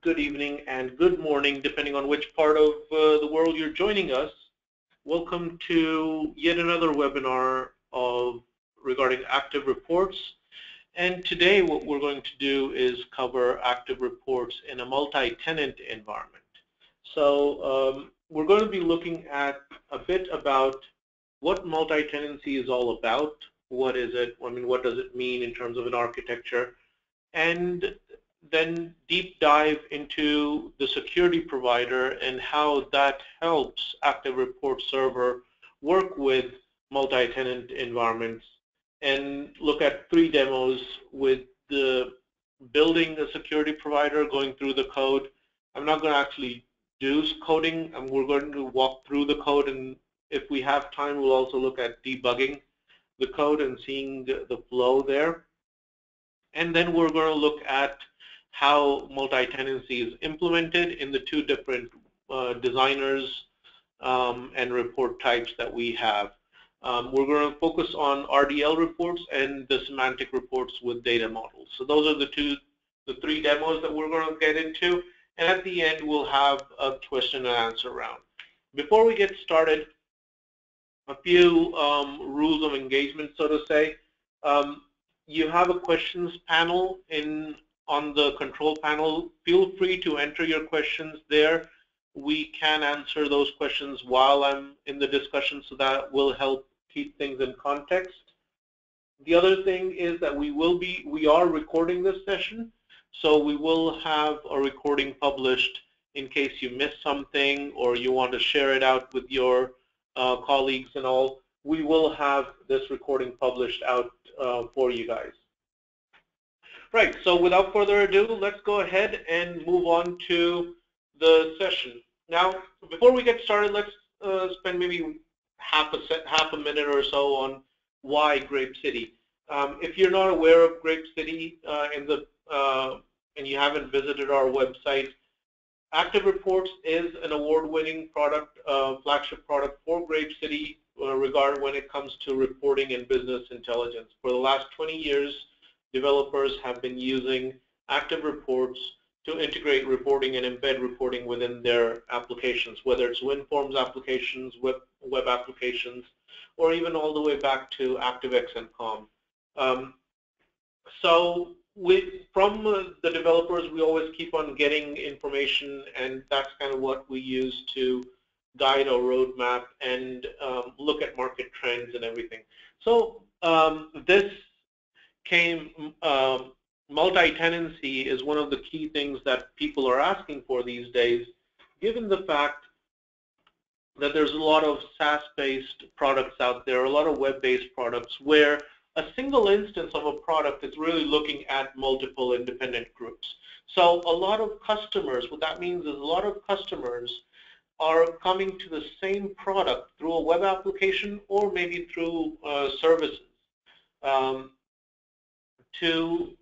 good evening, and good morning, depending on which part of uh, the world you're joining us. Welcome to yet another webinar of regarding active reports. And today what we're going to do is cover active reports in a multi-tenant environment. So um, we're going to be looking at a bit about what multi-tenancy is all about, what is it, I mean, what does it mean in terms of an architecture, and then deep dive into the security provider and how that helps Active Report Server work with multi-tenant environments and look at three demos with the building a security provider, going through the code. I'm not going to actually do coding, and we're going to walk through the code, and if we have time, we'll also look at debugging the code and seeing the flow there. And then we're going to look at how multi-tenancy is implemented in the two different uh, designers um, and report types that we have. Um, we're going to focus on RDL reports and the semantic reports with data models. So those are the two, the three demos that we're going to get into. And at the end, we'll have a question and answer round. Before we get started, a few um, rules of engagement, so to say. Um, you have a questions panel in on the control panel. Feel free to enter your questions there. We can answer those questions while I'm in the discussion, so that will help keep things in context. The other thing is that we will be, we are recording this session, so we will have a recording published in case you missed something or you want to share it out with your uh, colleagues and all. We will have this recording published out uh, for you guys. Right, so without further ado, let's go ahead and move on to the session. Now, before we get started, let's uh, spend maybe half a set, half a minute or so on why GrapeCity. Um, if you're not aware of Grape City uh, in the uh, and you haven't visited our website, Active Reports is an award-winning product, uh, flagship product for Grape City uh, regard when it comes to reporting and business intelligence. For the last 20 years, developers have been using active reports to integrate reporting and embed reporting within their applications, whether it's WinForms applications, web, web applications, or even all the way back to ActiveX and COM. Um, so with, from uh, the developers, we always keep on getting information, and that's kind of what we use to guide our roadmap and um, look at market trends and everything. So um, this came, um, multi-tenancy is one of the key things that people are asking for these days, given the fact that there's a lot of SaaS-based products out there, a lot of web-based products where a single instance of a product is really looking at multiple independent groups. So a lot of customers, what that means is a lot of customers are coming to the same product through a web application or maybe through uh, services. Um, to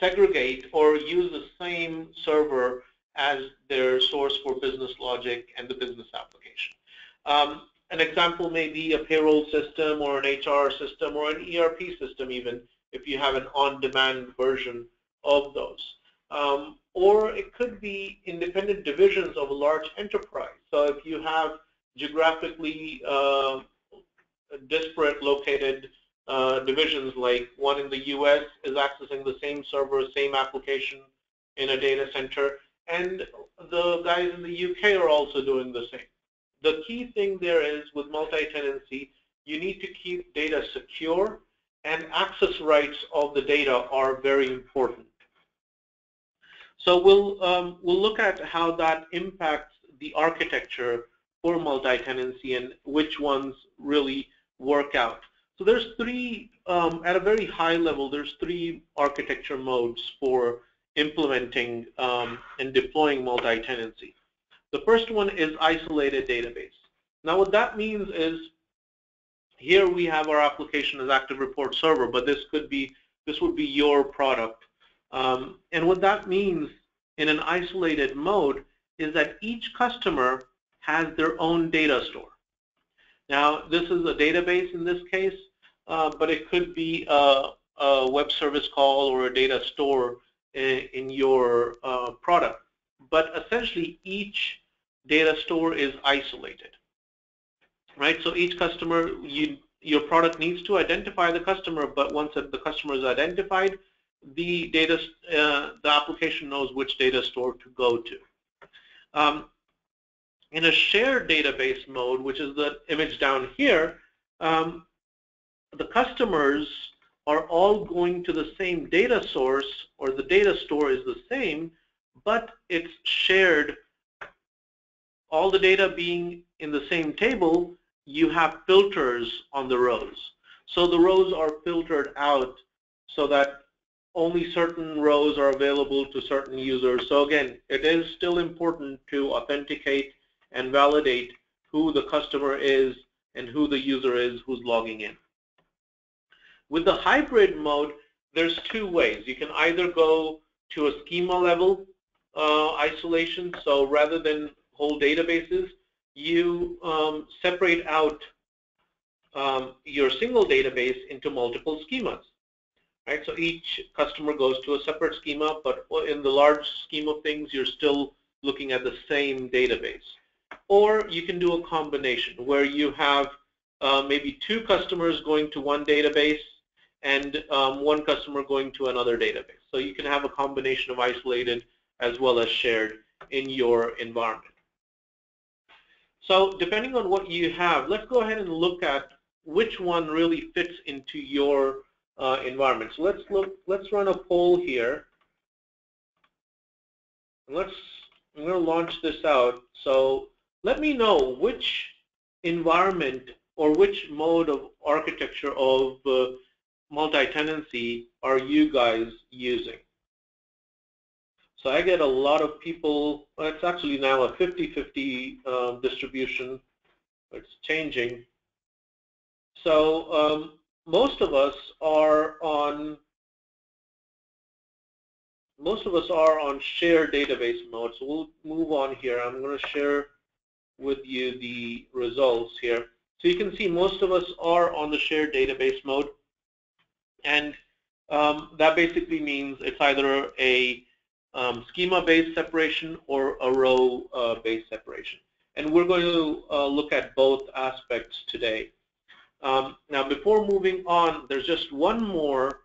segregate or use the same server as their source for business logic and the business application. Um, an example may be a payroll system or an HR system or an ERP system even if you have an on-demand version of those. Um, or it could be independent divisions of a large enterprise. So if you have geographically uh, disparate located uh, divisions like one in the US is accessing the same server, same application in a data center, and the guys in the UK are also doing the same. The key thing there is with multi-tenancy, you need to keep data secure and access rights of the data are very important. So we'll, um, we'll look at how that impacts the architecture for multi-tenancy and which ones really work out. So there's three, um, at a very high level, there's three architecture modes for implementing um, and deploying multi-tenancy. The first one is isolated database. Now what that means is here we have our application as Active Report Server, but this could be, this would be your product. Um, and what that means in an isolated mode is that each customer has their own data store. Now, this is a database in this case, uh, but it could be a, a, web service call or a data store in, in your uh, product. But essentially, each data store is isolated, right? So each customer, you, your product needs to identify the customer, but once the customer is identified, the data, uh, the application knows which data store to go to. Um, in a shared database mode, which is the image down here, um, the customers are all going to the same data source or the data store is the same, but it's shared. All the data being in the same table, you have filters on the rows. So the rows are filtered out so that only certain rows are available to certain users. So again, it is still important to authenticate and validate who the customer is and who the user is who's logging in. With the hybrid mode, there's two ways. You can either go to a schema level uh, isolation, so rather than whole databases, you um, separate out um, your single database into multiple schemas. Right? So each customer goes to a separate schema, but in the large scheme of things, you're still looking at the same database. Or you can do a combination where you have uh, maybe two customers going to one database and um, one customer going to another database. So you can have a combination of isolated as well as shared in your environment. So depending on what you have, let's go ahead and look at which one really fits into your uh, environment. So let's look. Let's run a poll here. Let's. I'm going to launch this out. So let me know which environment or which mode of architecture of uh, multi-tenancy are you guys using? So I get a lot of people, well, it's actually now a 50-50 um, distribution. It's changing. So um, most of us are on most of us are on shared database mode. So we'll move on here. I'm going to share with you the results here. So you can see most of us are on the shared database mode. And um, that basically means it's either a um, schema-based separation or a row-based uh, separation. And we're going to uh, look at both aspects today. Um, now, before moving on, there's just one more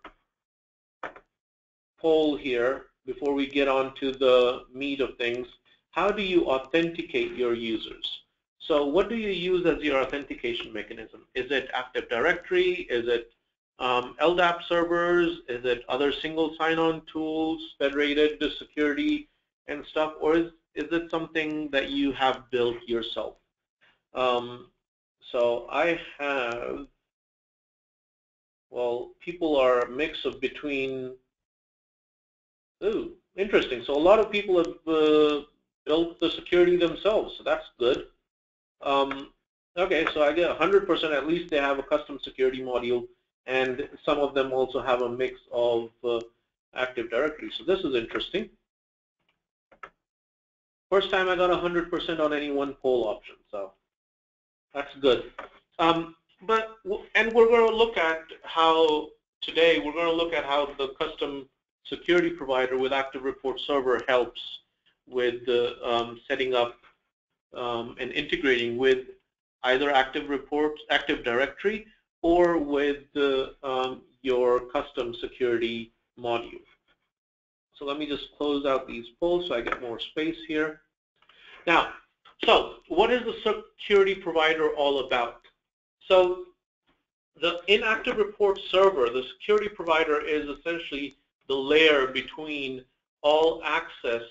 poll here before we get on to the meat of things. How do you authenticate your users? So what do you use as your authentication mechanism? Is it Active Directory? Is it um, LDAP servers? Is it other single sign-on tools, federated to security and stuff? Or is, is it something that you have built yourself? Um, so I have, well, people are a mix of between, ooh, interesting. So a lot of people have uh, built the security themselves, so that's good. Um, okay, so I get 100% at least they have a custom security module and some of them also have a mix of uh, Active Directory. So this is interesting. First time I got 100% on any one poll option, so that's good. Um, but and we're going to look at how today we're going to look at how the custom security provider with Active Report Server helps with um, setting up um, and integrating with either Active Reports, Active Directory, or with the, um, your custom security module. So let me just close out these polls so I get more space here. Now, so what is the security provider all about? So the inactive report server, the security provider is essentially the layer between all access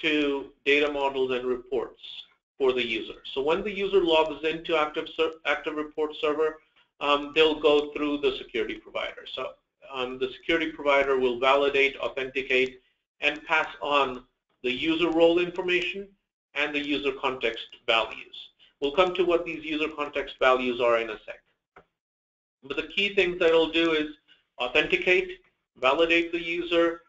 to data models and reports for the user. So when the user logs into Active, Active Report Server, um, they'll go through the security provider. So um, the security provider will validate, authenticate, and pass on the user role information and the user context values. We'll come to what these user context values are in a sec. But the key things that it'll do is authenticate, validate the user,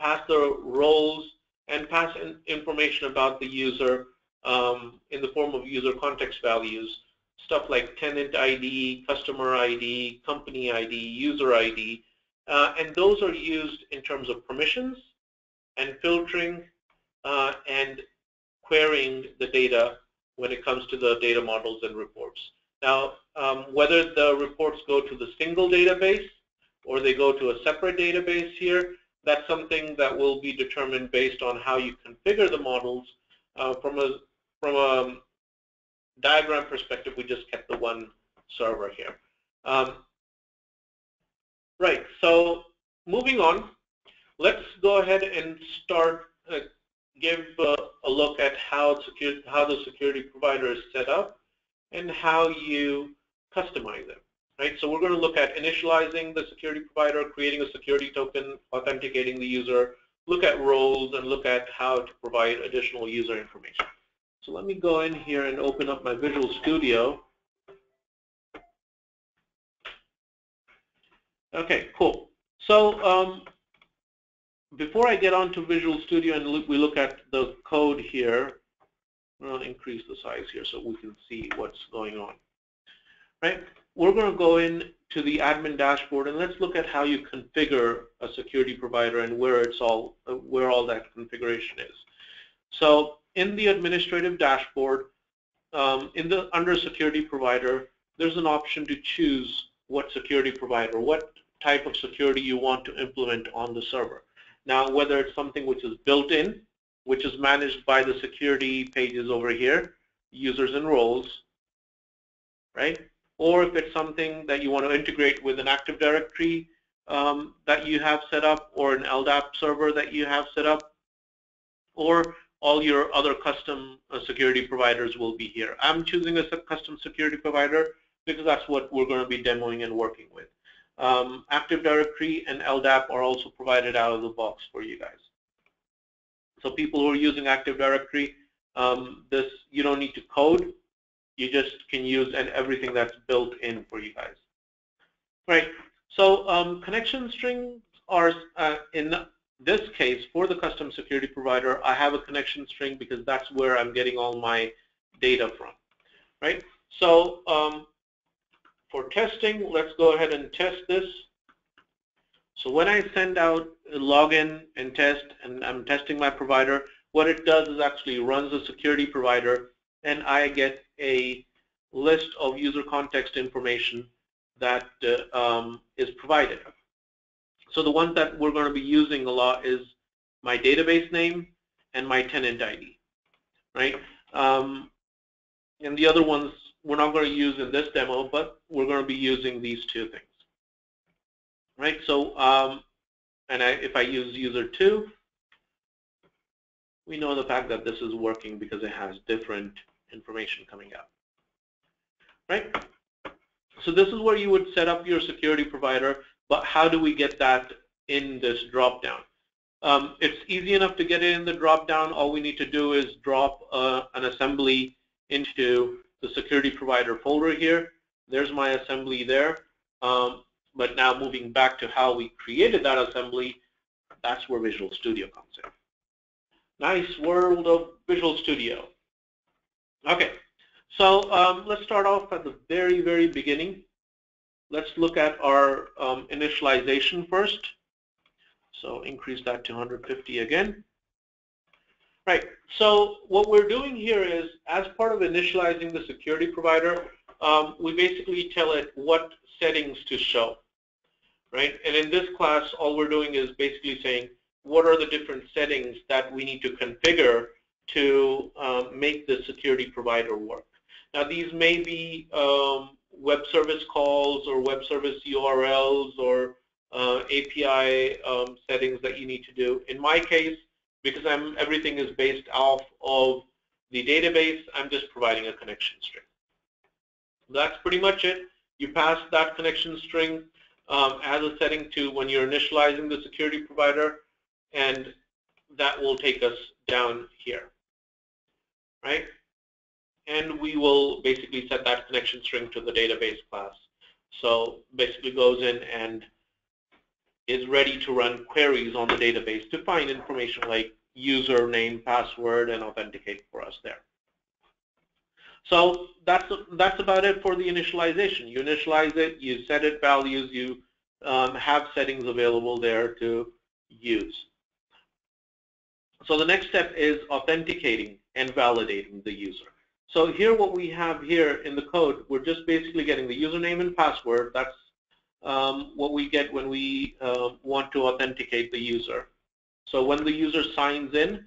pass the roles, and pass in information about the user um, in the form of user context values, stuff like tenant ID, customer ID, company ID, user ID, uh, and those are used in terms of permissions and filtering uh, and querying the data when it comes to the data models and reports. Now, um, whether the reports go to the single database or they go to a separate database here, that's something that will be determined based on how you configure the models. Uh, from a from a diagram perspective, we just kept the one server here. Um, right, so moving on, let's go ahead and start, uh, give uh, a look at how, how the security provider is set up and how you customize it. Right, so we're going to look at initializing the security provider, creating a security token, authenticating the user, look at roles, and look at how to provide additional user information. So let me go in here and open up my Visual Studio. Okay, cool. So um, before I get on to Visual Studio and we look at the code here, I'll increase the size here so we can see what's going on. Right? We're going to go in to the admin dashboard and let's look at how you configure a security provider and where it's all where all that configuration is. So in the administrative dashboard, um, in the under security provider, there's an option to choose what security provider, what type of security you want to implement on the server. Now, whether it's something which is built in, which is managed by the security pages over here, users and roles, right? Or if it's something that you want to integrate with an Active Directory um, that you have set up, or an LDAP server that you have set up, or all your other custom uh, security providers will be here. I'm choosing a custom security provider because that's what we're going to be demoing and working with. Um, Active Directory and LDAP are also provided out of the box for you guys. So people who are using Active Directory, um, this you don't need to code. You just can use and everything that's built in for you guys. Right. So um, connection strings are uh, in this case, for the custom security provider, I have a connection string because that's where I'm getting all my data from, right? So um, for testing, let's go ahead and test this. So when I send out a login and test, and I'm testing my provider, what it does is actually runs the security provider, and I get a list of user context information that uh, um, is provided. So the ones that we're going to be using a lot is my database name and my tenant ID, right? Um, and the other ones we're not going to use in this demo, but we're going to be using these two things, right? So, um, and I, if I use user two, we know the fact that this is working because it has different information coming up, right? So this is where you would set up your security provider. But how do we get that in this dropdown? Um, it's easy enough to get it in the dropdown. All we need to do is drop uh, an assembly into the security provider folder here. There's my assembly there. Um, but now moving back to how we created that assembly, that's where Visual Studio comes in. Nice world of Visual Studio. Okay, so um, let's start off at the very, very beginning. Let's look at our um, initialization first. So increase that to 150 again. Right, so what we're doing here is, as part of initializing the security provider, um, we basically tell it what settings to show, right? And in this class, all we're doing is basically saying, what are the different settings that we need to configure to um, make the security provider work? Now, these may be um, web service calls or web service URLs or uh, API um, settings that you need to do. In my case, because I'm everything is based off of the database, I'm just providing a connection string. That's pretty much it. You pass that connection string um, as a setting to when you're initializing the security provider, and that will take us down here, right? And we will basically set that connection string to the database class. So basically goes in and is ready to run queries on the database to find information like username, password, and authenticate for us there. So that's that's about it for the initialization. You initialize it, you set it values, you um, have settings available there to use. So the next step is authenticating and validating the user. So here what we have here in the code, we're just basically getting the username and password. That's um, what we get when we uh, want to authenticate the user. So when the user signs in,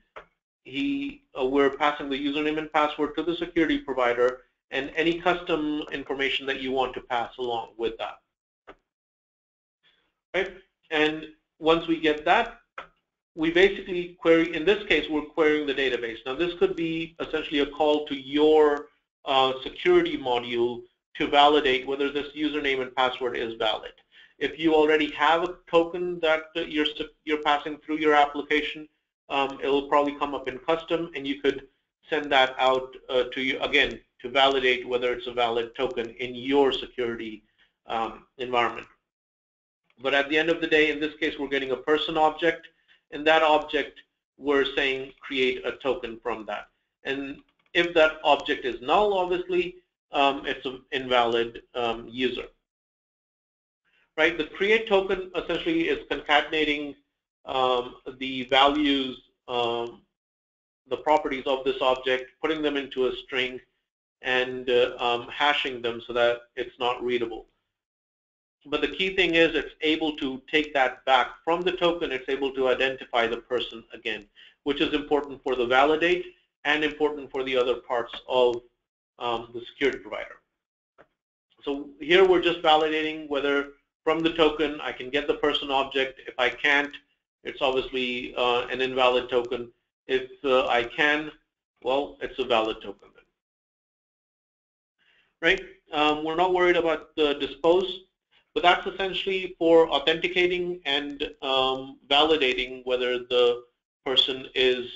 he uh, we're passing the username and password to the security provider and any custom information that you want to pass along with that. Right? And once we get that, we basically query, in this case, we're querying the database. Now, this could be essentially a call to your uh, security module to validate whether this username and password is valid. If you already have a token that you're, you're passing through your application, um, it'll probably come up in custom, and you could send that out uh, to you, again, to validate whether it's a valid token in your security um, environment. But at the end of the day, in this case, we're getting a person object, and that object, we're saying create a token from that. And if that object is null, obviously, um, it's an invalid um, user. Right? The create token essentially is concatenating um, the values, um, the properties of this object, putting them into a string, and uh, um, hashing them so that it's not readable. But the key thing is it's able to take that back from the token. It's able to identify the person again, which is important for the validate and important for the other parts of um, the security provider. So here we're just validating whether from the token I can get the person object. If I can't, it's obviously uh, an invalid token. If uh, I can, well, it's a valid token then. Right? Um, we're not worried about the dispose but that's essentially for authenticating and um, validating whether the person is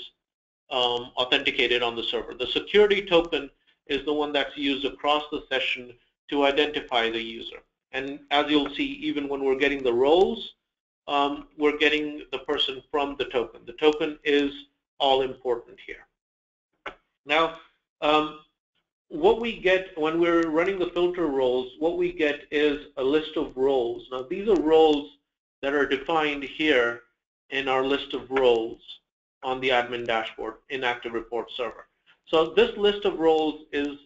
um, authenticated on the server. The security token is the one that's used across the session to identify the user. And as you'll see, even when we're getting the roles, um, we're getting the person from the token. The token is all important here. Now, um, what we get when we're running the filter roles, what we get is a list of roles. Now these are roles that are defined here in our list of roles on the admin dashboard in Active Report Server. So this list of roles is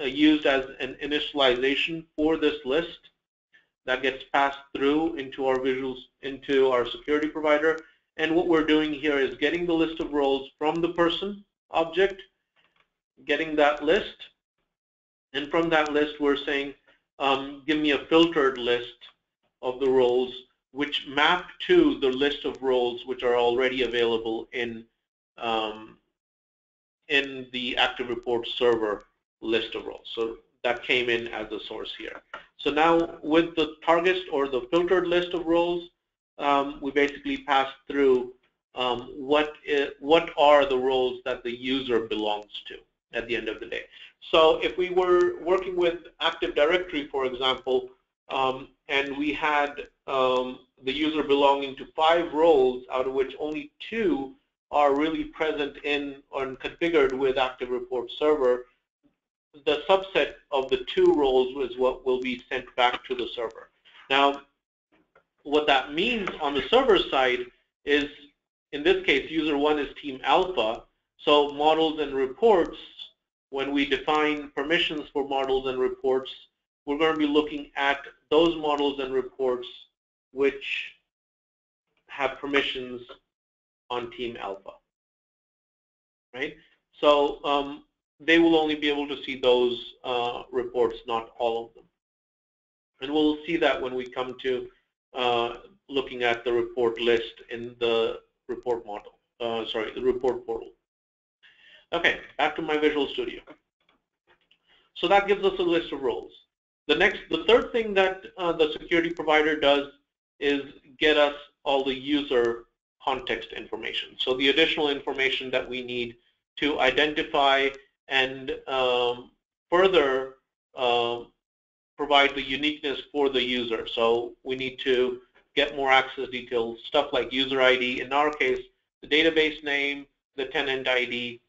uh, used as an initialization for this list that gets passed through into our visuals, into our security provider. And what we're doing here is getting the list of roles from the person object, getting that list, and from that list, we're saying, um, give me a filtered list of the roles which map to the list of roles which are already available in um, in the Active Report server list of roles. So that came in as a source here. So now with the target or the filtered list of roles, um, we basically pass through um, what, is, what are the roles that the user belongs to at the end of the day. So if we were working with Active Directory, for example, um, and we had um, the user belonging to five roles, out of which only two are really present in or configured with Active Report Server, the subset of the two roles is what will be sent back to the server. Now, what that means on the server side is, in this case, user one is team alpha, so models and reports when we define permissions for models and reports, we're going to be looking at those models and reports which have permissions on Team Alpha, right? So um, they will only be able to see those uh, reports, not all of them. And we'll see that when we come to uh, looking at the report list in the report model, uh, sorry, the report portal. Okay, back to my Visual Studio. So that gives us a list of roles. The next, the third thing that uh, the security provider does is get us all the user context information. So the additional information that we need to identify and um, further uh, provide the uniqueness for the user. So we need to get more access details, stuff like user ID, in our case, the database name, the tenant ID,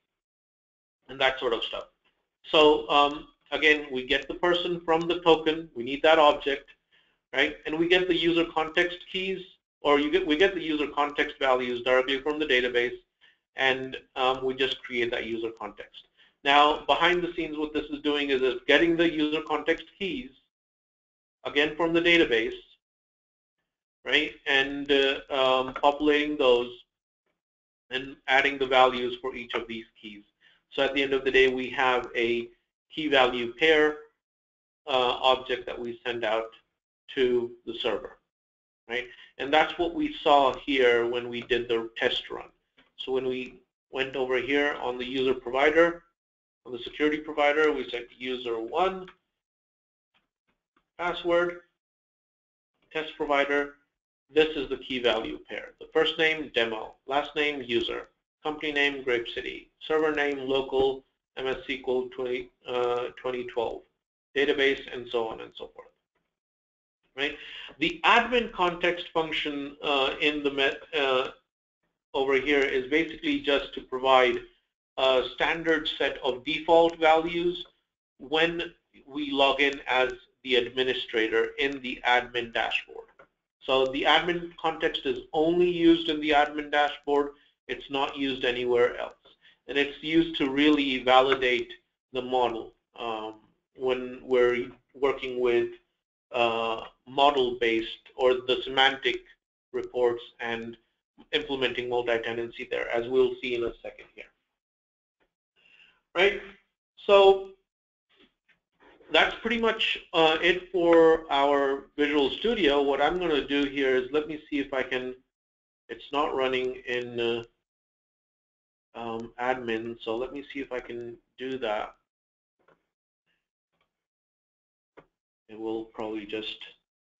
and that sort of stuff. So um, again, we get the person from the token. We need that object, right? And we get the user context keys, or you get we get the user context values directly from the database. and um, we just create that user context. Now, behind the scenes, what this is doing is it's getting the user context keys, again from the database, right, and uh, um, populating those and adding the values for each of these keys. So at the end of the day, we have a key value pair uh, object that we send out to the server, right? And that's what we saw here when we did the test run. So when we went over here on the user provider, on the security provider, we said user one, password, test provider, this is the key value pair. The first name, demo, last name, user, company name, GrapeCity, server name, local, MS SQL 20, uh, 2012, database, and so on and so forth. Right? The admin context function uh, in the uh, over here is basically just to provide a standard set of default values when we log in as the administrator in the admin dashboard. So the admin context is only used in the admin dashboard. It's not used anywhere else. And it's used to really validate the model um, when we're working with uh, model-based or the semantic reports and implementing multi-tenancy there, as we'll see in a second here. Right? So that's pretty much uh, it for our Visual Studio. What I'm going to do here is let me see if I can, it's not running in uh, um, admin, so let me see if I can do that. It will probably just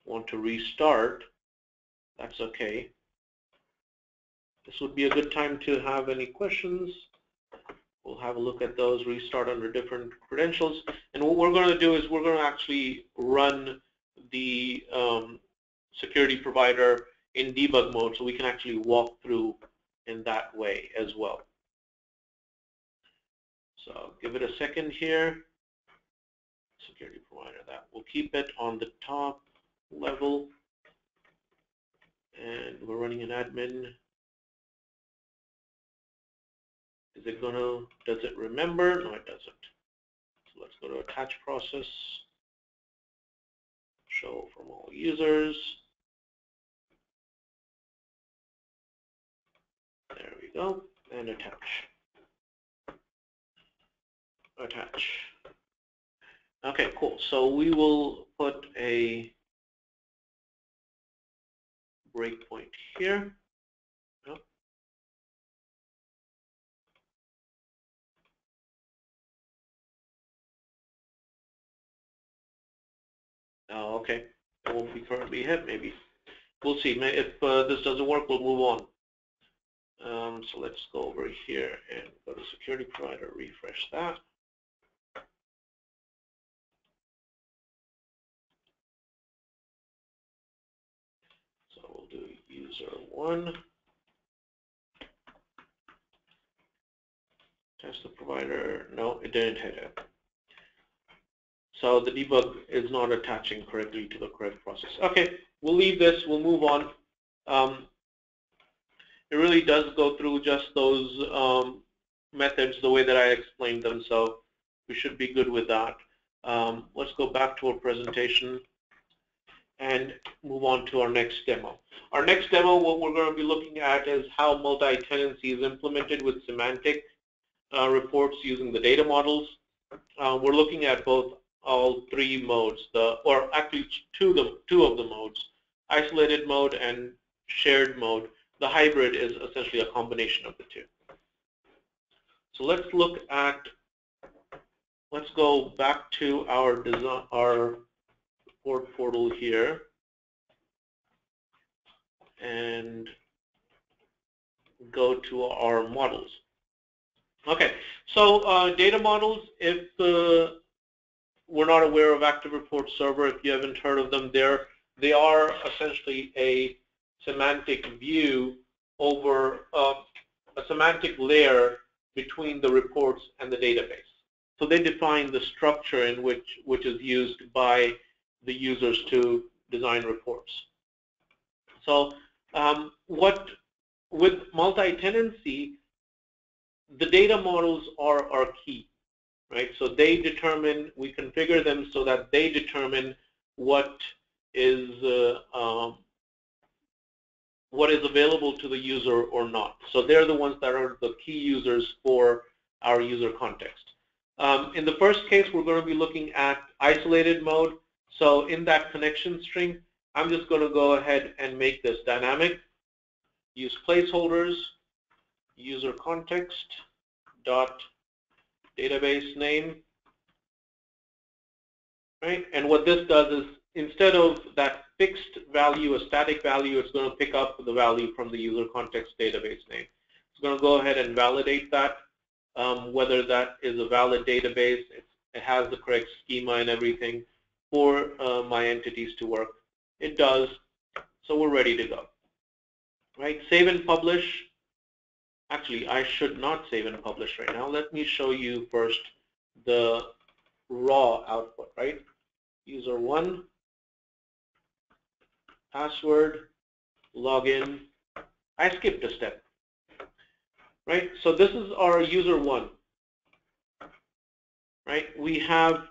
want to restart. That's okay. This would be a good time to have any questions. We'll have a look at those, restart under different credentials. And what we're going to do is we're going to actually run the um, security provider in debug mode so we can actually walk through in that way as well. So give it a second here. Security provider, that will keep it on the top level. And we're running an admin Is it going to, does it remember? No, it doesn't. So let's go to attach process, show from all users. There we go, and attach. Attach. Okay, cool. So we will put a breakpoint here. Oh, okay. It won't be currently hit, maybe. We'll see. If uh, this doesn't work, we'll move on. Um, so let's go over here and go to security provider, refresh that. 201. Test the provider. No, it didn't hit it. So the debug is not attaching correctly to the correct process. Okay, we'll leave this. We'll move on. Um, it really does go through just those um, methods the way that I explained them, so we should be good with that. Um, let's go back to our presentation and move on to our next demo. Our next demo, what we're going to be looking at is how multi-tenancy is implemented with semantic uh, reports using the data models. Uh, we're looking at both all three modes, the or actually two, the, two of the modes, isolated mode and shared mode. The hybrid is essentially a combination of the two. So let's look at, let's go back to our design, our report portal here and go to our models. Okay, so uh, data models, if uh, we're not aware of Active Report Server. If you haven't heard of them, they're, they are essentially a semantic view over uh, a semantic layer between the reports and the database. So they define the structure in which, which is used by the users to design reports. So um, what with multi-tenancy, the data models are, are key, right? So they determine, we configure them so that they determine what is uh, um, what is available to the user or not. So they're the ones that are the key users for our user context. Um, in the first case, we're going to be looking at isolated mode. So in that connection string, I'm just going to go ahead and make this dynamic. Use placeholders, user context, dot database name. Right? And what this does is instead of that fixed value, a static value, it's going to pick up the value from the user context database name. It's going to go ahead and validate that, um, whether that is a valid database, it has the correct schema and everything for uh, my entities to work. It does, so we're ready to go. Right, save and publish. Actually, I should not save and publish right now. Let me show you first the raw output, right? User one, password, login. I skipped a step, right? So this is our user one, right? We have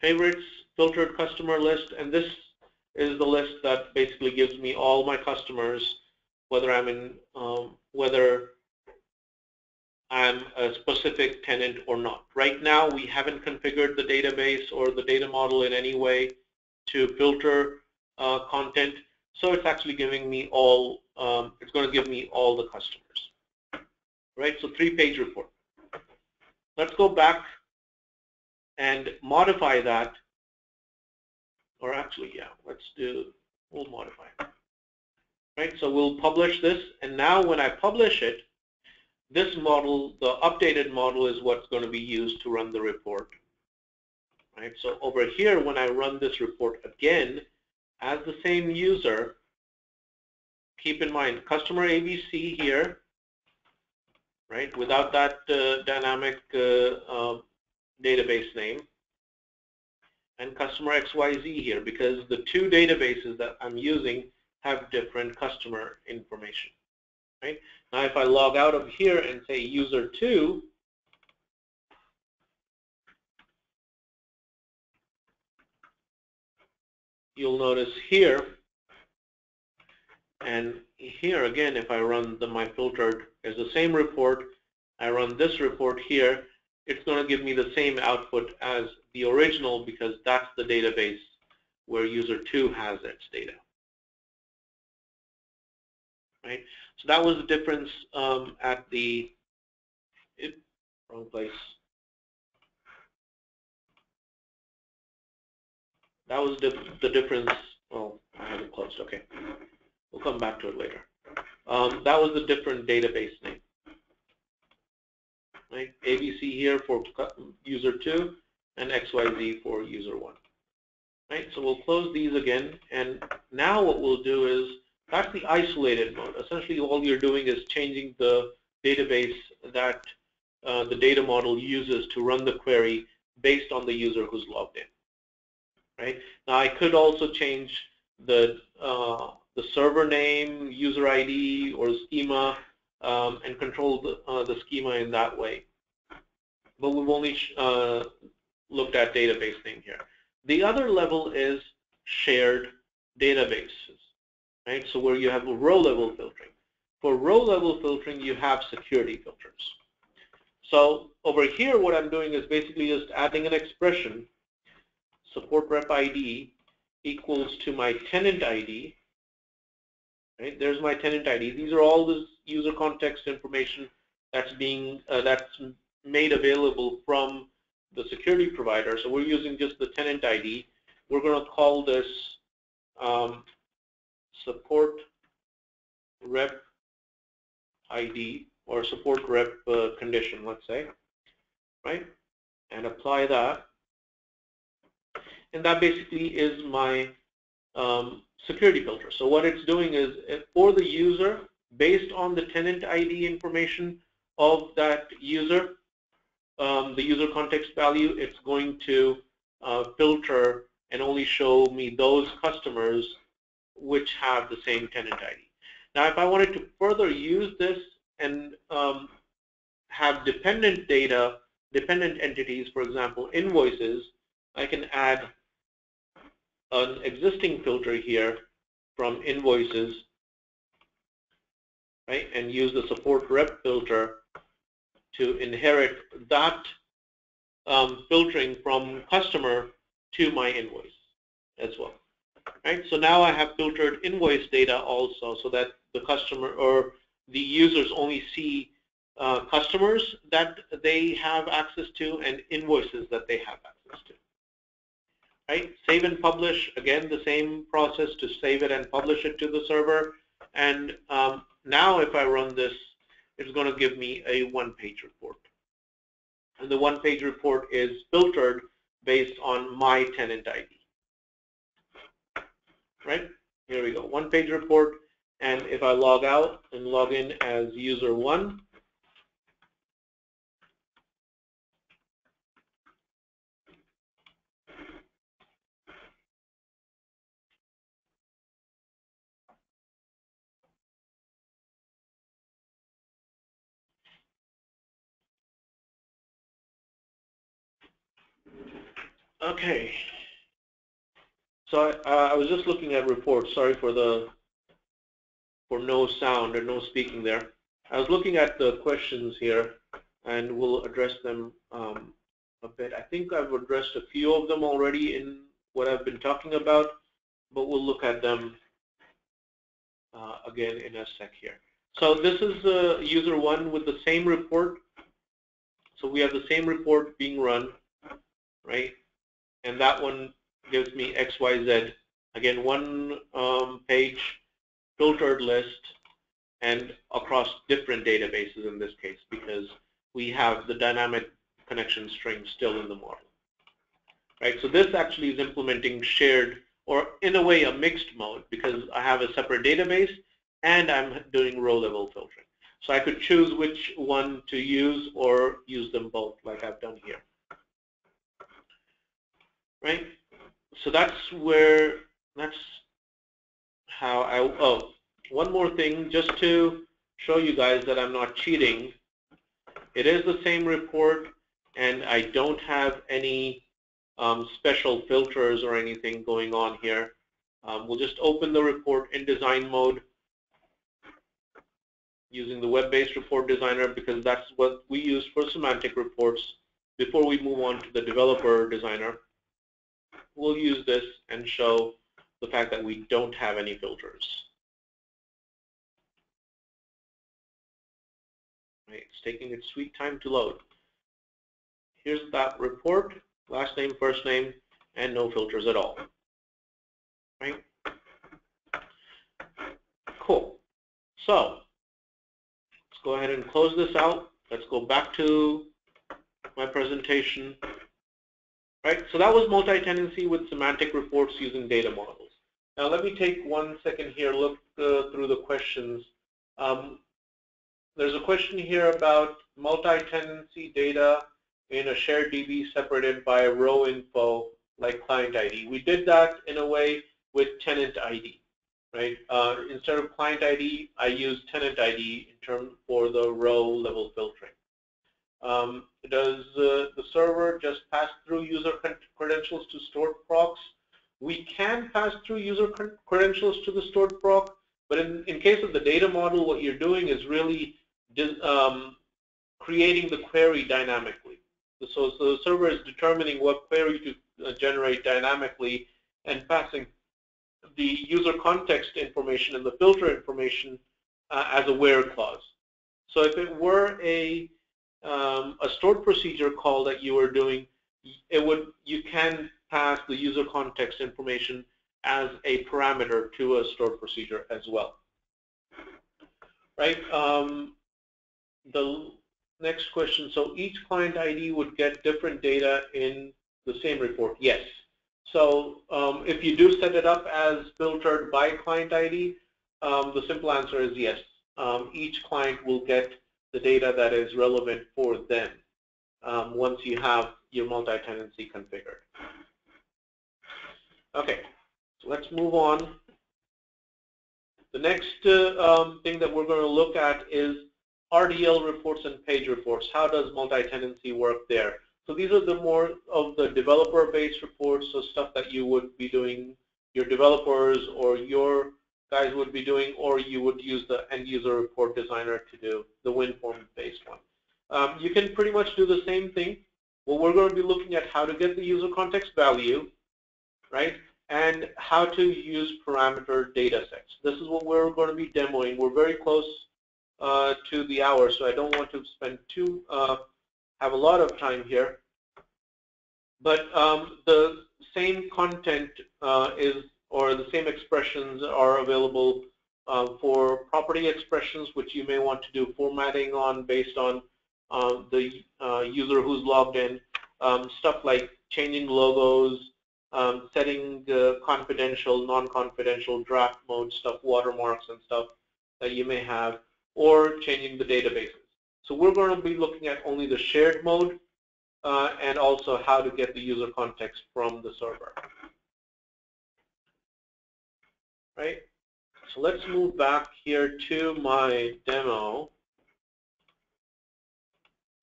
favorites, filtered customer list, and this is the list that basically gives me all my customers, whether I'm in, um, whether I'm a specific tenant or not. Right now, we haven't configured the database or the data model in any way to filter uh, content. So it's actually giving me all, um, it's going to give me all the customers. Right, so three-page report. Let's go back and modify that. Or actually, yeah, let's do, we'll modify it. Right, so we'll publish this, and now when I publish it, this model, the updated model is what's going to be used to run the report. Right, so over here, when I run this report again, as the same user, keep in mind customer ABC here, right, without that uh, dynamic uh, uh, database name, and customer XYZ here because the two databases that I'm using have different customer information. Right? Now if I log out of here and say user 2, you'll notice here, and here again, if I run the my filtered as the same report, I run this report here, it's going to give me the same output as the original because that's the database where user 2 has its data. Right? So that was the difference um, at the, it, wrong place. That was the, the difference. Well, I have it closed. Okay. We'll come back to it later. Um, that was the different database name. Right? ABC here for user 2 and XYZ for user 1. Right? So we'll close these again. And now what we'll do is, that's the isolated mode. Essentially all you're doing is changing the database that uh, the data model uses to run the query based on the user who's logged in right? Now I could also change the uh, the server name, user ID, or schema, um, and control the, uh, the schema in that way. But we've only uh, looked at database name here. The other level is shared databases, right? So where you have row level filtering. For row level filtering, you have security filters. So over here, what I'm doing is basically just adding an expression support rep ID equals to my tenant ID. Right? There's my tenant ID. These are all the user context information that's being uh, that's made available from the security provider. So we're using just the tenant ID. We're going to call this um, support rep ID or support rep uh, condition, let's say, right? And apply that and that basically is my um, security filter. So what it's doing is uh, for the user, based on the tenant ID information of that user, um, the user context value, it's going to uh, filter and only show me those customers which have the same tenant ID. Now, if I wanted to further use this and um, have dependent data, dependent entities, for example, invoices, I can add an existing filter here from invoices, right, and use the support rep filter to inherit that um, filtering from customer to my invoice as well. Right? So now I have filtered invoice data also so that the customer or the users only see uh, customers that they have access to and invoices that they have access to. Right? Save and publish, again, the same process to save it and publish it to the server. And um, now if I run this, it's going to give me a one-page report. And the one-page report is filtered based on my tenant ID. Right? Here we go. One-page report. And if I log out and log in as user one, Okay. So I, I was just looking at reports. Sorry for the for no sound or no speaking there. I was looking at the questions here, and we'll address them um, a bit. I think I've addressed a few of them already in what I've been talking about, but we'll look at them uh, again in a sec here. So this is uh, user one with the same report. So we have the same report being run, right? And that one gives me XYZ. Again, one um, page filtered list and across different databases in this case because we have the dynamic connection string still in the model. Right, so this actually is implementing shared or in a way a mixed mode because I have a separate database and I'm doing row level filtering. So I could choose which one to use or use them both like I've done here right? So that's where, that's how I, oh, one more thing, just to show you guys that I'm not cheating. It is the same report, and I don't have any um, special filters or anything going on here. Um, we'll just open the report in design mode using the web-based report designer because that's what we use for semantic reports before we move on to the developer designer we'll use this and show the fact that we don't have any filters. Right, it's taking its sweet time to load. Here's that report, last name, first name, and no filters at all. Right? Cool. So, let's go ahead and close this out. Let's go back to my presentation Right? So that was multi-tenancy with semantic reports using data models. Now let me take one second here, look uh, through the questions. Um, there's a question here about multi-tenancy data in a shared DB separated by row info like client ID. We did that in a way with tenant ID, right? Uh, instead of client ID, I use tenant ID in term for the row level filtering. Um, does uh, the server just pass through user credentials to stored procs? We can pass through user credentials to the stored proc, but in, in case of the data model, what you're doing is really um, creating the query dynamically. So, so the server is determining what query to uh, generate dynamically and passing the user context information and the filter information uh, as a where clause. So if it were a um, a stored procedure call that you are doing, it would you can pass the user context information as a parameter to a stored procedure as well. Right? Um, the next question, so each client ID would get different data in the same report. Yes. So um, if you do set it up as filtered by client ID, um, the simple answer is yes. Um, each client will get the data that is relevant for them um, once you have your multi-tenancy configured. Okay, so let's move on. The next uh, um, thing that we're going to look at is RDL reports and page reports. How does multi-tenancy work there? So these are the more of the developer-based reports, so stuff that you would be doing, your developers or your guys would be doing, or you would use the end user report designer to do the WinForm-based one. Um, you can pretty much do the same thing. Well, we're going to be looking at how to get the user context value, right? And how to use parameter data sets. This is what we're going to be demoing. We're very close uh, to the hour, so I don't want to spend too uh, have a lot of time here. But um, the same content uh, is, or the same expressions are available uh, for property expressions, which you may want to do formatting on based on um, the uh, user who's logged in. Um, stuff like changing logos, um, setting the confidential, non-confidential draft mode stuff, watermarks and stuff that you may have, or changing the databases. So we're going to be looking at only the shared mode uh, and also how to get the user context from the server. Right? So let's move back here to my demo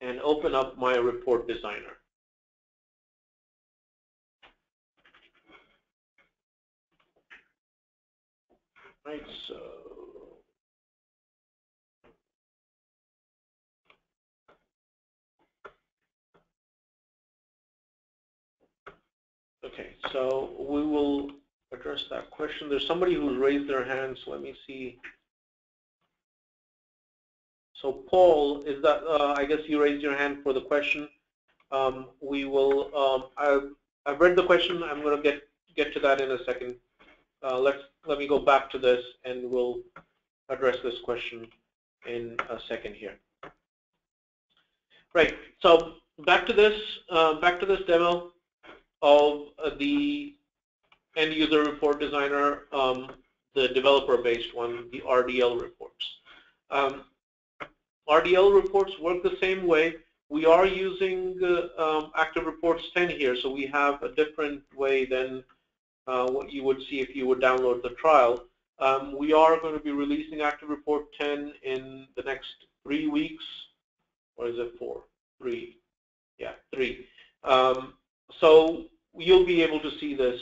and open up my report designer. Right, so Okay, so we will address that question. There's somebody who's raised their hand, so let me see. So Paul, is that, uh, I guess you raised your hand for the question. Um, we will, um, I've, I've read the question. I'm going to get, get to that in a second. Uh, let's, let me go back to this and we'll address this question in a second here. Right, so back to this, uh, back to this demo of uh, the end user report designer, um, the developer-based one, the RDL reports. Um, RDL reports work the same way. We are using uh, um, Active Reports 10 here, so we have a different way than uh, what you would see if you would download the trial. Um, we are going to be releasing Active Report 10 in the next three weeks, or is it four? Three. Yeah, three. Um, so you'll be able to see this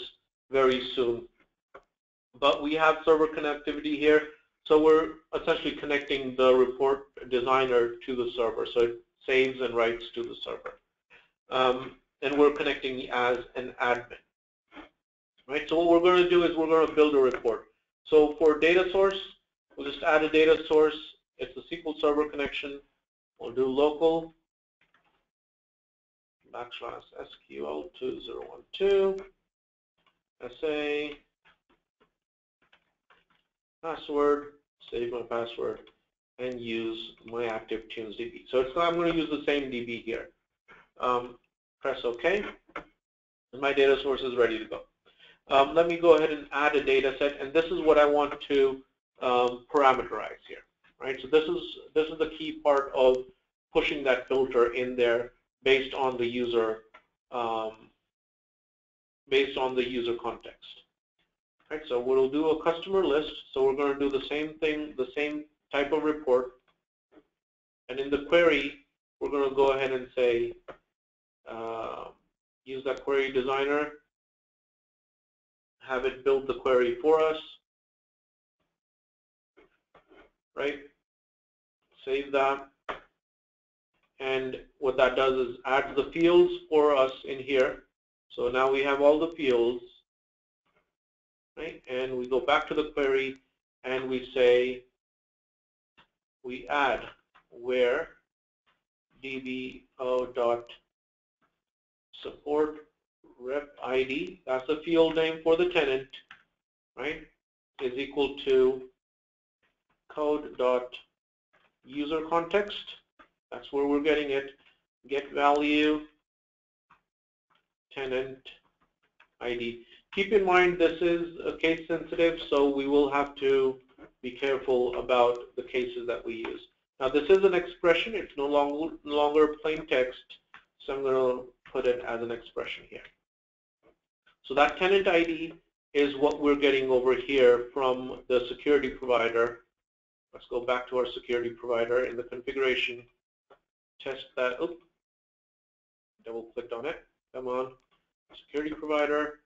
very soon. But we have server connectivity here. So we're essentially connecting the report designer to the server. So it saves and writes to the server. Um, and we're connecting as an admin. Right, so what we're going to do is we're going to build a report. So for data source, we'll just add a data source. It's a SQL Server connection. We'll do local backslash SQL 2012 SA password, save my password, and use my active tunes DB. So it's, I'm going to use the same DB here. Um, press OK, and my data source is ready to go. Um, let me go ahead and add a data set, and this is what I want to um, parameterize here. Right, so this is this is the key part of pushing that filter in there based on the user um, based on the user context. Right, so we'll do a customer list. So we're going to do the same thing, the same type of report. And in the query, we're going to go ahead and say, uh, use that query designer, have it build the query for us, right? Save that. And what that does is adds the fields for us in here. So now we have all the fields, right? And we go back to the query and we say, we add where dbo dot support rep ID, that's the field name for the tenant, right, is equal to code dot user context that's where we're getting it. Get value, tenant ID. Keep in mind this is a case sensitive, so we will have to be careful about the cases that we use. Now this is an expression, it's no longer, no longer plain text, so I'm going to put it as an expression here. So that tenant ID is what we're getting over here from the security provider, Let's go back to our security provider in the configuration. Test that. Oop. Double clicked on it. Come on. Security provider.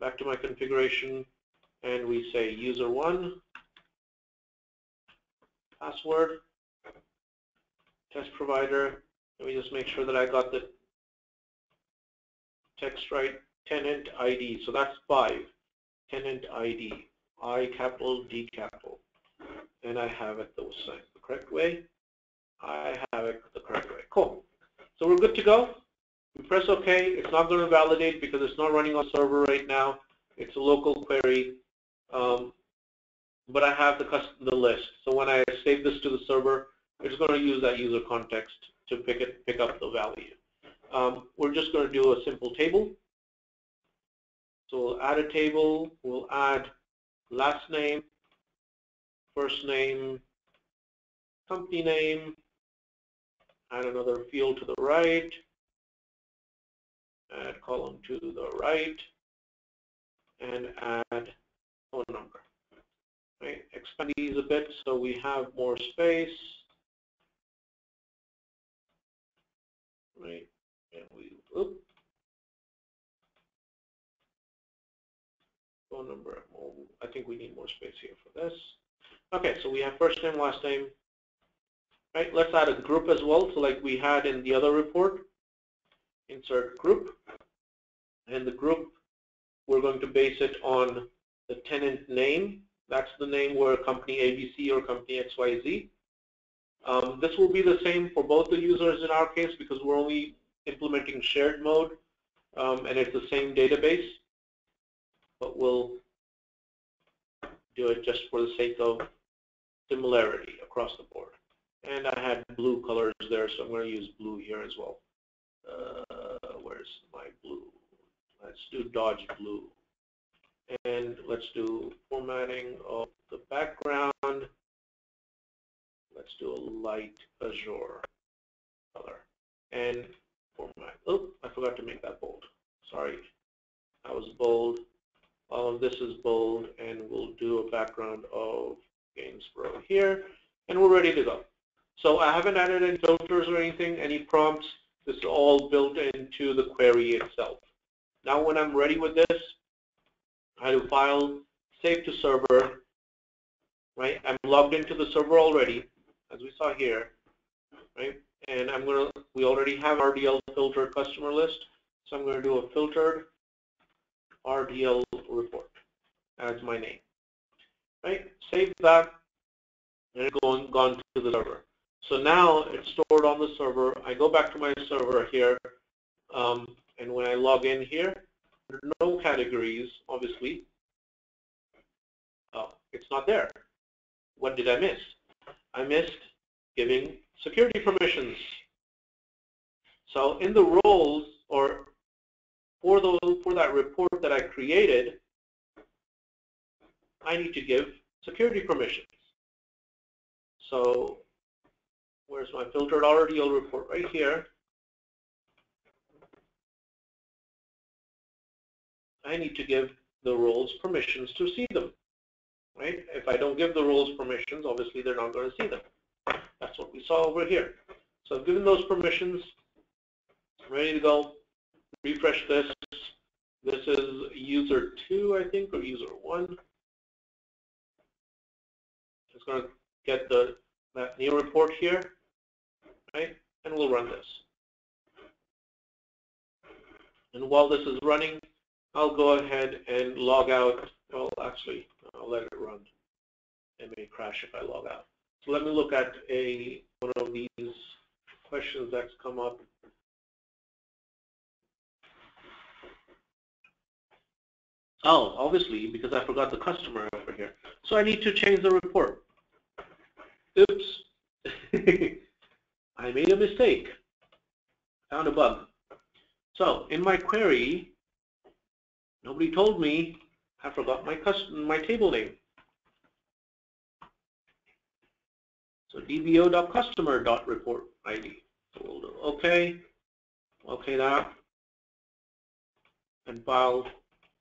Back to my configuration. And we say user one. Password. Test provider. Let me just make sure that I got the text right. Tenant ID. So that's five. Tenant ID. I capital, D capital. And I have it the correct way. I have it the correct way. Cool. So we're good to go. We press OK. It's not going to validate because it's not running on server right now. It's a local query. Um, but I have the, the list. So when I save this to the server, it's going to use that user context to pick it, pick up the value. Um, we're just going to do a simple table. So we'll add a table. We'll add last name, first name, company name, add another field to the right, add column to the right, and add phone number. Right, expand these a bit so we have more space. Right, and we, phone number. I think we need more space here for this. Okay, so we have first name, last name. Right, let's add a group as well. So like we had in the other report, insert group. And the group, we're going to base it on the tenant name. That's the name where company ABC or company XYZ. Um, this will be the same for both the users in our case because we're only implementing shared mode um, and it's the same database but we'll do it just for the sake of similarity across the board. And I had blue colors there, so I'm going to use blue here as well. Uh, my blue? Let's do Dodge blue. And let's do formatting of the background. Let's do a light azure color. And format. Oh, I forgot to make that bold. Sorry. That was bold. All of this is bold, and we'll do a background of Gainsboro here, and we're ready to go. So I haven't added any filters or anything, any prompts. This is all built into the query itself. Now when I'm ready with this, I do file, save to server, right? I'm logged into the server already, as we saw here, right? And I'm gonna, we already have RDL filtered customer list, so I'm gonna do a filtered RDL report as my name. Right? Save that and it's going gone to the server. So now it's stored on the server. I go back to my server here, um, and when I log in here, no categories, obviously. Oh, it's not there. What did I miss? I missed giving security permissions. So in the roles or for, those, for that report that I created, I need to give security permissions. So where's my filtered RDL report? Right here. I need to give the roles permissions to see them. Right? If I don't give the roles permissions, obviously they're not going to see them. That's what we saw over here. So I've given those permissions. I'm ready to go refresh this. This is user 2, I think, or user 1. It's going to get the new report here, right? And we'll run this. And while this is running, I'll go ahead and log out. Well, actually, I'll let it run. It may crash if I log out. So let me look at a one of these questions that's come up Oh, obviously, because I forgot the customer over here. So I need to change the report. Oops. I made a mistake. Found a bug. So in my query, nobody told me I forgot my custom, my table name. So dbo.customer.report ID. We'll do OK. OK that. And file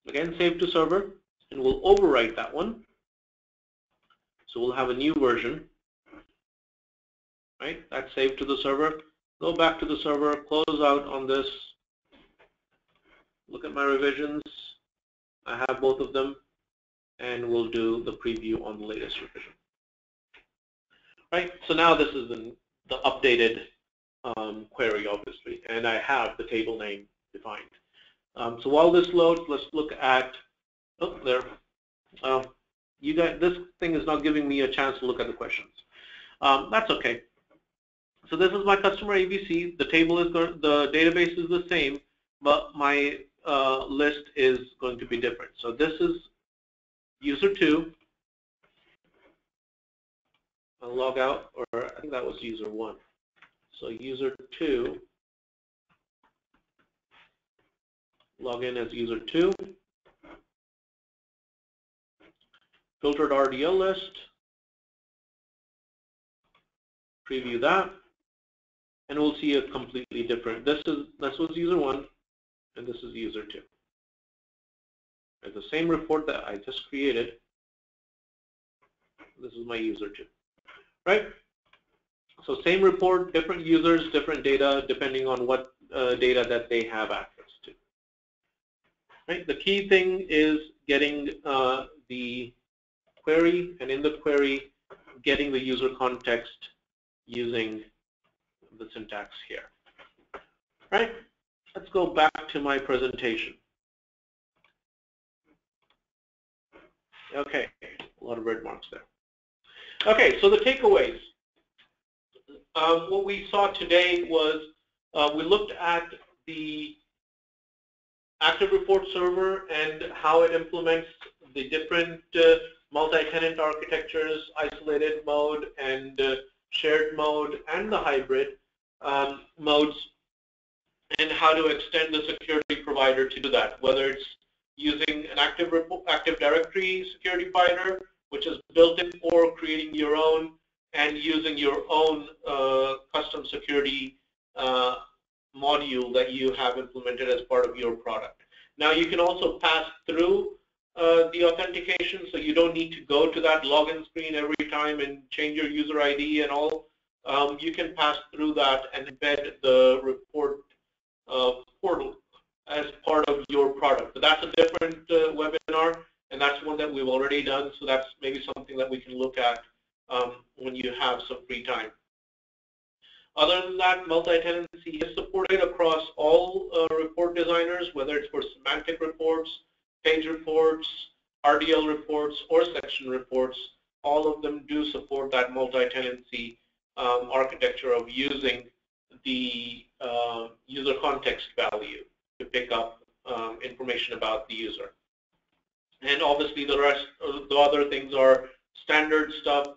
Again, save to server, and we'll overwrite that one. So we'll have a new version, right? That's saved to the server. Go back to the server, close out on this, look at my revisions. I have both of them, and we'll do the preview on the latest revision. Right, so now this is the, the updated um, query, obviously, and I have the table name defined. Um, so while this loads, let's look at, oh, there. Uh, you got this thing is not giving me a chance to look at the questions. Um, that's okay. So this is my customer ABC. The table is going, the database is the same, but my uh, list is going to be different. So this is user two. I'll log out, or I think that was user one. So user two, log in as user two, filtered RDL list, preview that, and we'll see a completely different. This is this was user one, and this is user two. It's the same report that I just created. This is my user two, right? So same report, different users, different data, depending on what uh, data that they have access to. Right. The key thing is getting uh, the query, and in the query, getting the user context using the syntax here. Right? Let's go back to my presentation. Okay, a lot of red marks there. Okay, so the takeaways. Um, what we saw today was uh, we looked at the active report server and how it implements the different uh, multi-tenant architectures, isolated mode and uh, shared mode, and the hybrid um, modes, and how to extend the security provider to do that, whether it's using an active, active directory security provider, which is built in, or creating your own and using your own uh, custom security uh, module that you have implemented as part of your product. Now you can also pass through uh, the authentication, so you don't need to go to that login screen every time and change your user ID and all. Um, you can pass through that and embed the report uh, portal as part of your product. So that's a different uh, webinar, and that's one that we've already done. So that's maybe something that we can look at um, when you have some free time. Other than that, multi-tenancy is supported across all uh, report designers, whether it's for semantic reports, page reports, RDL reports, or section reports. All of them do support that multi-tenancy um, architecture of using the uh, user context value to pick up um, information about the user. And obviously the rest, uh, the other things are standard stuff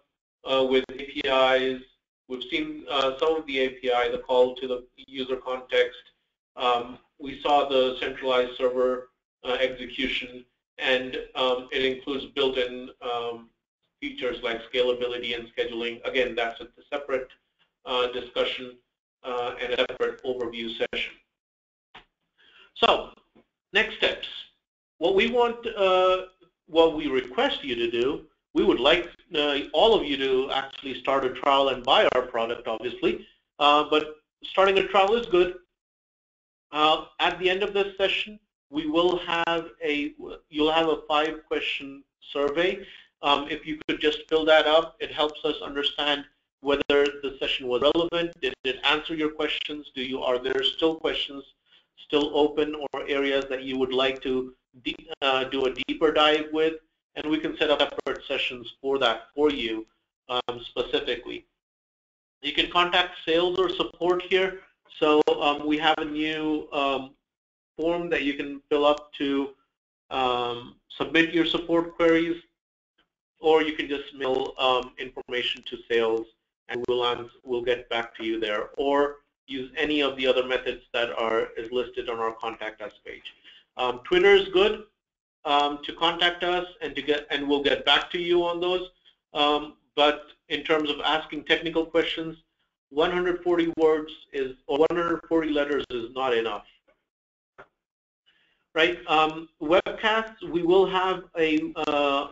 uh, with APIs. We've seen uh, some of the API, the call to the user context. Um, we saw the centralized server uh, execution, and um, it includes built-in um, features like scalability and scheduling. Again, that's a separate uh, discussion uh, and a separate overview session. So, next steps. What we want, uh, what we request you to do, we would like uh, all of you to actually start a trial and buy our product, obviously. Uh, but starting a trial is good. Uh, at the end of this session, we will have a, you'll have a five question survey. Um, if you could just fill that up, it helps us understand whether the session was relevant, did it answer your questions, do you, are there still questions still open or areas that you would like to uh, do a deeper dive with, and we can set up separate sessions for that for you um, specifically. You can contact sales or support here. So um, we have a new um, form that you can fill up to um, submit your support queries, or you can just mail um, information to sales and we'll, we'll get back to you there, or use any of the other methods that are is listed on our contact us page. Um, Twitter is good um, to contact us and to get and we'll get back to you on those. Um, but in terms of asking technical questions, 140 words is or 140 letters is not enough right? Um, webcasts, we will have a uh,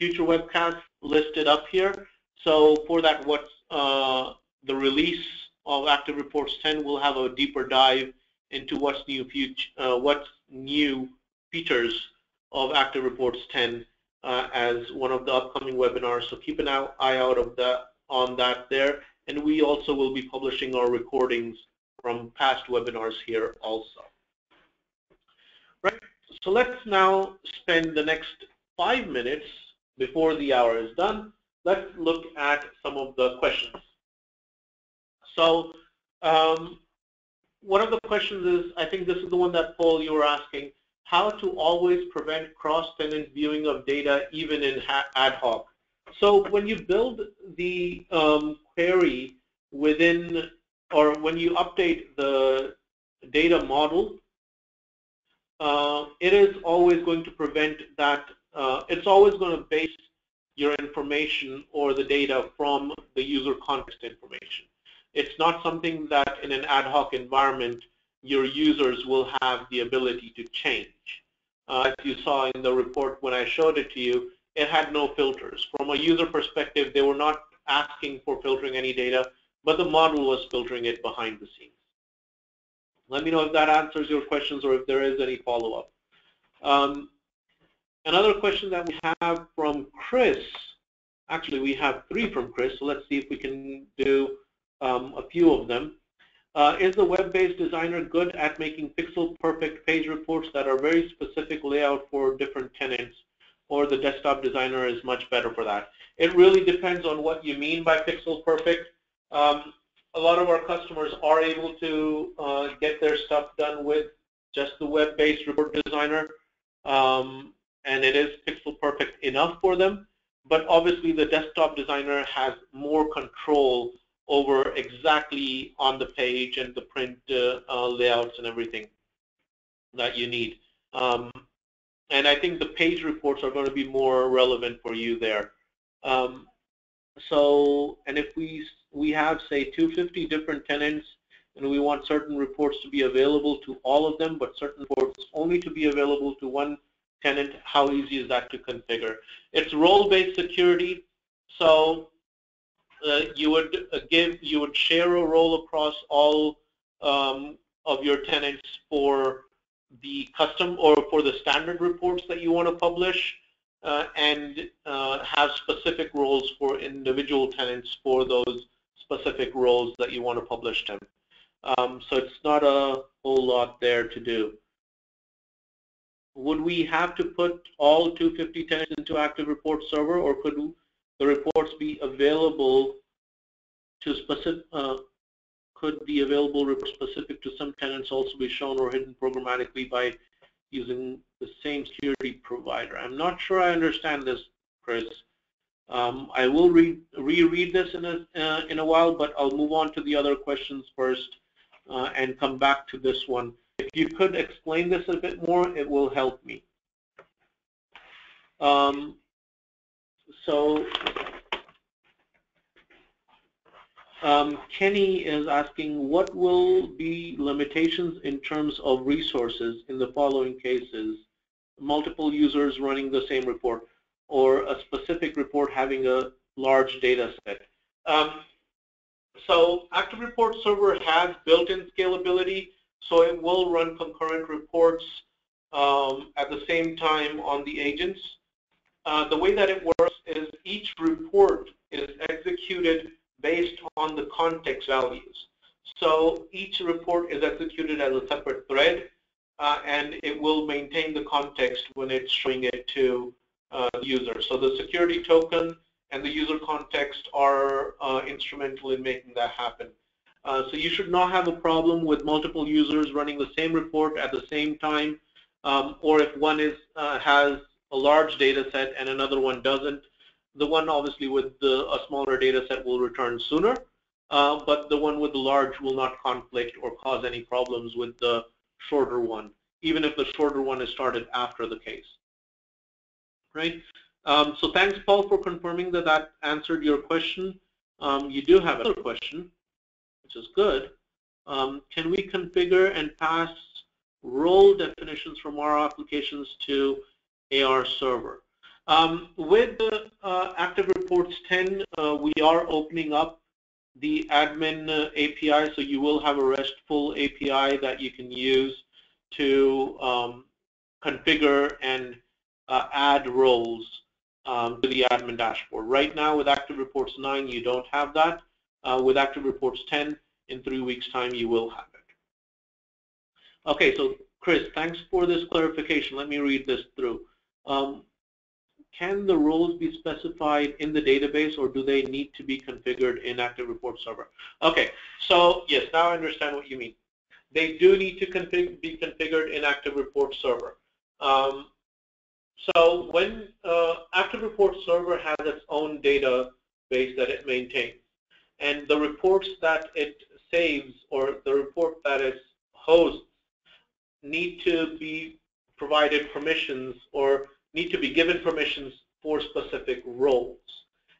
future webcasts listed up here. So for that, what's uh, the release of Active Reports 10 will have a deeper dive into what's new, future, uh, what's new features of Active Reports 10 uh, as one of the upcoming webinars. So keep an eye out of that on that there. And we also will be publishing our recordings from past webinars here also. Right. So let's now spend the next five minutes before the hour is done. Let's look at some of the questions. So um, one of the questions is, I think this is the one that Paul you were asking, how to always prevent cross-tenant viewing of data even in ad hoc. So when you build the um, query within, or when you update the data model, uh, it is always going to prevent that, uh, it's always going to base your information or the data from the user context information. It's not something that in an ad hoc environment your users will have the ability to change. Uh, as you saw in the report when I showed it to you, it had no filters. From a user perspective, they were not asking for filtering any data, but the model was filtering it behind the scenes. Let me know if that answers your questions or if there is any follow-up. Um, another question that we have from Chris, actually we have three from Chris, so let's see if we can do um, a few of them. Uh, is the web-based designer good at making pixel-perfect page reports that are very specific layout for different tenants, or the desktop designer is much better for that? It really depends on what you mean by pixel-perfect. Um, a lot of our customers are able to uh, get their stuff done with just the web-based report designer, um, and it is pixel-perfect enough for them. But obviously, the desktop designer has more control over exactly on the page and the print uh, uh, layouts and everything that you need. Um, and I think the page reports are going to be more relevant for you there. Um, so, and if we we have say 250 different tenants, and we want certain reports to be available to all of them, but certain reports only to be available to one tenant, how easy is that to configure? It's role-based security, so uh, you would uh, give, you would share a role across all um, of your tenants for the custom or for the standard reports that you want to publish uh, and uh, have specific roles for individual tenants for those specific roles that you want to publish them. Um, so it's not a whole lot there to do. Would we have to put all 250 tenants into Active Report Server or could the reports be available to specific, uh, could the available reports specific to some tenants also be shown or hidden programmatically by using the same security provider? I'm not sure I understand this, Chris. Um, I will re reread this in a, uh, in a while, but I'll move on to the other questions first uh, and come back to this one. If you could explain this a bit more, it will help me. Um, so um, Kenny is asking, what will be limitations in terms of resources in the following cases? Multiple users running the same report or a specific report having a large data set. Um, so Active Report Server has built-in scalability, so it will run concurrent reports um, at the same time on the agents. Uh, the way that it works is each report is executed based on the context values. So each report is executed as a separate thread, uh, and it will maintain the context when it's showing it to uh, user. So the security token and the user context are uh, instrumental in making that happen. Uh, so you should not have a problem with multiple users running the same report at the same time, um, or if one is uh, has a large data set and another one doesn't, the one obviously with the, a smaller data set will return sooner, uh, but the one with the large will not conflict or cause any problems with the shorter one, even if the shorter one is started after the case. Right? Um, so thanks, Paul, for confirming that that answered your question. Um, you do have another question, which is good. Um, can we configure and pass role definitions from our applications to AR server? Um, with the uh, Active Reports 10, uh, we are opening up the admin uh, API, so you will have a RESTful API that you can use to um, configure and uh, add roles um, to the admin dashboard. Right now with Active Reports 9, you don't have that. Uh, with Active Reports 10, in three weeks' time, you will have it. Okay, so Chris, thanks for this clarification. Let me read this through. Um, can the roles be specified in the database or do they need to be configured in Active Report Server? Okay, so yes, now I understand what you mean. They do need to config be configured in Active Report Server. Um, so when uh, Active Report Server has its own database that it maintains, and the reports that it saves or the report that it hosts need to be provided permissions or need to be given permissions for specific roles.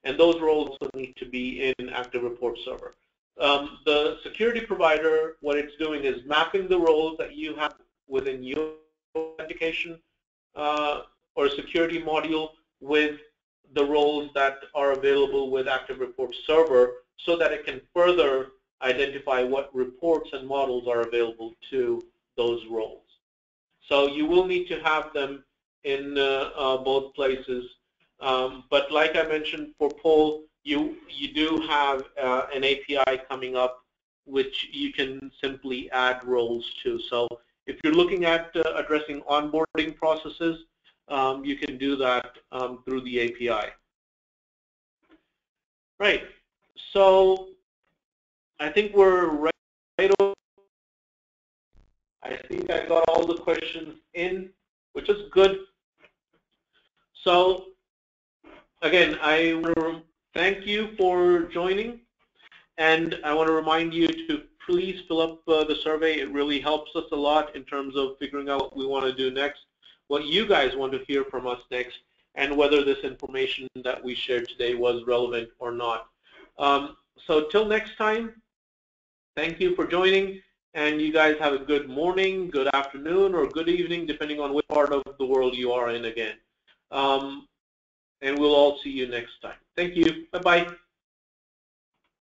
And those roles will need to be in Active Report Server. Um, the security provider, what it's doing is mapping the roles that you have within your authentication uh, or security module with the roles that are available with Active Report Server so that it can further identify what reports and models are available to those roles. So you will need to have them in uh, uh, both places. Um, but like I mentioned for Paul, you, you do have uh, an API coming up which you can simply add roles to. So if you're looking at uh, addressing onboarding processes, um, you can do that um, through the API. Right. So I think we're right, right over. I think I got all the questions in, which is good. So again, I want to thank you for joining, and I want to remind you to please fill up uh, the survey. It really helps us a lot in terms of figuring out what we want to do next, what you guys want to hear from us next, and whether this information that we shared today was relevant or not. Um, so till next time, thank you for joining, and you guys have a good morning, good afternoon, or good evening, depending on which part of the world you are in again. Um, and we'll all see you next time. Thank you. Bye-bye.